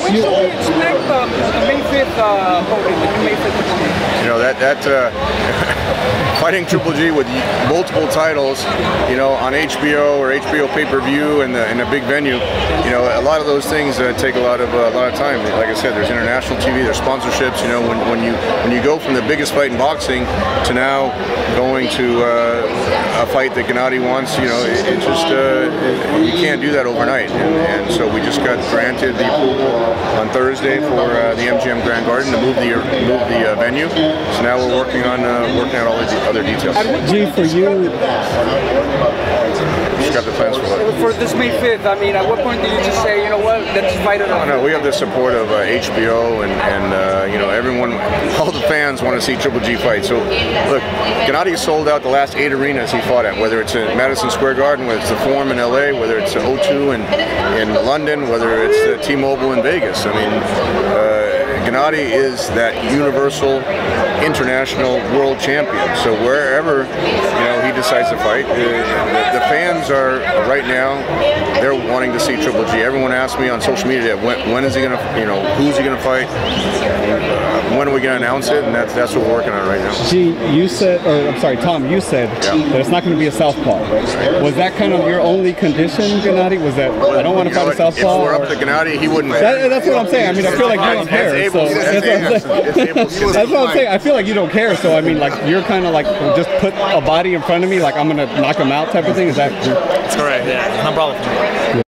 When should we expect um, the May 5th uh, voting, the May 5th opponent? You know that that uh, fighting Triple G with multiple titles, you know, on HBO or HBO pay-per-view and in a big venue. You know, a lot of those things uh, take a lot of uh, a lot of time. Like I said, there's international TV, there's sponsorships. You know, when, when you when you go from the biggest fight in boxing to now going to uh, a fight that Gennady wants, you know, it, it just uh, it, you can't do that overnight. And, and, so got granted the approval on Thursday for uh, the MGM Grand Garden to move the move the uh, venue. So now we're working on uh, working out all the other details. G, for you, got the plans for. For this May 5th, I mean, at what point do you just say, you know what, let's fight it out? No, no, we have the support of uh, HBO and, and uh, you know, everyone, all the fans want to see Triple G fight. So, look, Gennady sold out the last eight arenas he fought at, whether it's in Madison Square Garden, whether it's the Forum in LA, whether it's O2 in, in London, whether it's uh, T-Mobile in Vegas. I mean, uh, Gennady is that universal, international world champion. So wherever you know decides to fight, uh, the, the, fans are right now they're wanting to see Triple G. Everyone asks me on social media when, when is he going to, you know, who's he going to fight? When are we going to announce it? And that's that's what we're working on right now. G, you said, or I'm sorry, Tom, you said yeah. that it's not going to be a southpaw. Was that kind of your only condition, Gennady? Was that I don't want to fight a southpaw? If we're up to Gennady, he wouldn't. That, that's what I'm saying. I mean, I feel like you don't care. So that's, that's what I'm saying. I feel like you don't care. So I mean, like you're kind of like just put a body in front of me, like I'm gonna knock him out type of thing. Is that? That's correct. Yeah, no problem. Yeah.